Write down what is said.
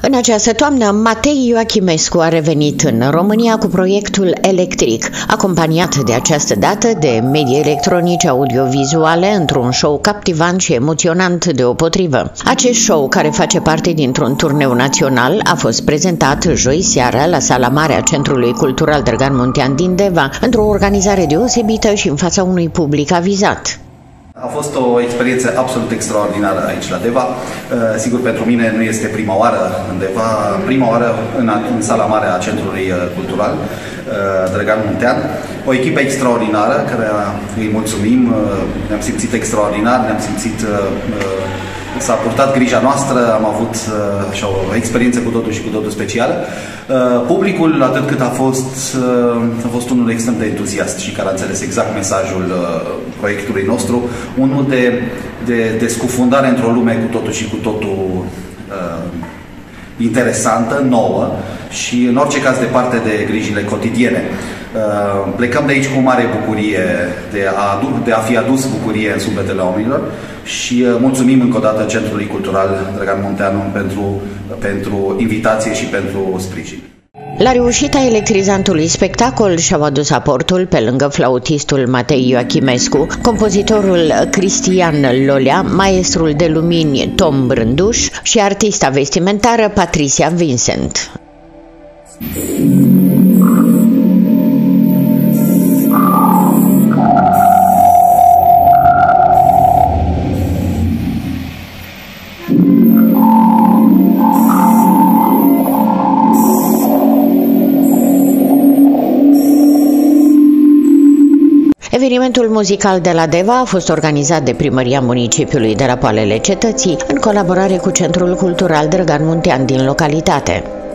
În această toamnă, Matei Ioachimescu a revenit în România cu proiectul Electric, acompaniat de această dată de medii electronice audiovizuale într-un show captivant și emoționant deopotrivă. Acest show, care face parte dintr-un turneu național, a fost prezentat joi seara la sala mare a Centrului Cultural Drăgan Muntean din Deva, într-o organizare deosebită și în fața unui public avizat. A fost o experiență absolut extraordinară aici la Deva. Uh, sigur, pentru mine nu este prima oară în Deva, prima oară în, în sala mare a Centrului uh, Cultural uh, Drăgan Muntean. O echipă extraordinară, care îi mulțumim, ne-am simțit extraordinar, ne-am simțit s-a purtat grija noastră, am avut uh, așa, o experiență cu totul și cu totul specială. Uh, publicul, atât cât a fost, uh, a fost unul extrem de entuziast și care a înțeles exact mesajul uh, proiectului nostru, unul de, de, de scufundare într-o lume cu totul și cu totul uh, interesantă, nouă și în orice caz departe de grijile cotidiene. Uh, plecăm de aici cu mare bucurie de a, de a fi adus bucurie în sufletele oamenilor și uh, mulțumim încă o dată Centrului Cultural Drăgan Munteanu pentru, pentru invitație și pentru sprijin. La reușita electrizantului spectacol și-au adus aportul, pe lângă flautistul Matei Ioachimescu, compozitorul Cristian Lolea, maestrul de lumini Tom Brânduș și artista vestimentară Patricia Vincent. Evenimentul muzical de la Deva a fost organizat de primăria municipiului de la Poalele Cetății în colaborare cu Centrul Cultural Drăgan Muntean din localitate.